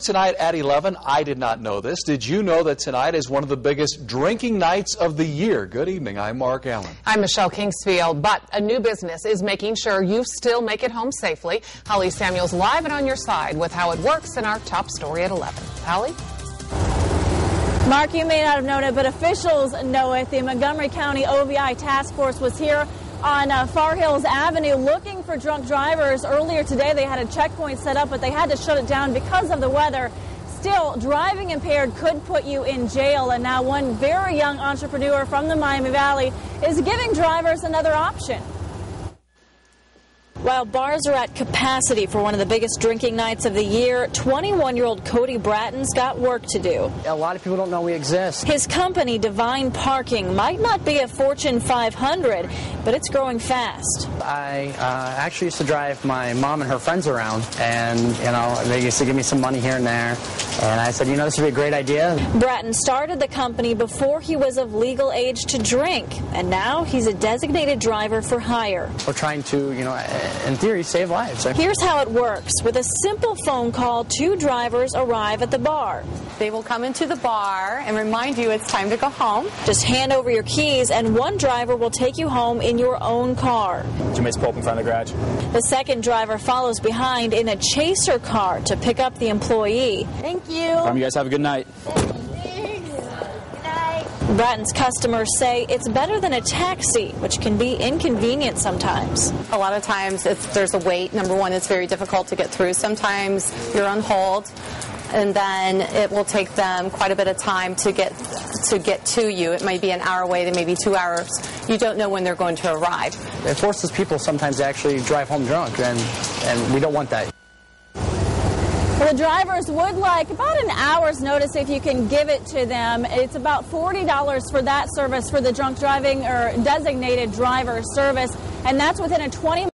Tonight at 11, I did not know this. Did you know that tonight is one of the biggest drinking nights of the year? Good evening. I'm Mark Allen. I'm Michelle Kingsfield. But a new business is making sure you still make it home safely. Holly Samuels live and on your side with how it works in our top story at 11. Holly? Mark, you may not have known it, but officials know it. The Montgomery County OVI Task Force was here on uh, Far Hills Avenue looking for drunk drivers. Earlier today, they had a checkpoint set up, but they had to shut it down because of the weather. Still, driving impaired could put you in jail, and now one very young entrepreneur from the Miami Valley is giving drivers another option. While bars are at capacity for one of the biggest drinking nights of the year, 21 year old Cody Bratton's got work to do. A lot of people don't know we exist. His company, Divine Parking, might not be a Fortune 500, but it's growing fast. I uh, actually used to drive my mom and her friends around, and, you know, they used to give me some money here and there. And I said, you know, this would be a great idea. Bratton started the company before he was of legal age to drink, and now he's a designated driver for hire. We're trying to, you know, in theory, save lives. Here's how it works. With a simple phone call, two drivers arrive at the bar. They will come into the bar and remind you it's time to go home. Just hand over your keys, and one driver will take you home in your own car. Teammates pull up in front of the garage. The second driver follows behind in a chaser car to pick up the employee. Thank you. Um, you guys have a good night. Bratton's customers say it's better than a taxi, which can be inconvenient sometimes. A lot of times it's, there's a wait. Number one, it's very difficult to get through. Sometimes you're on hold, and then it will take them quite a bit of time to get to get to you. It may be an hour away, it may be two hours. You don't know when they're going to arrive. It forces people sometimes to actually drive home drunk, and, and we don't want that. The drivers would like about an hour's notice if you can give it to them. It's about $40 for that service for the drunk driving or designated driver service, and that's within a 20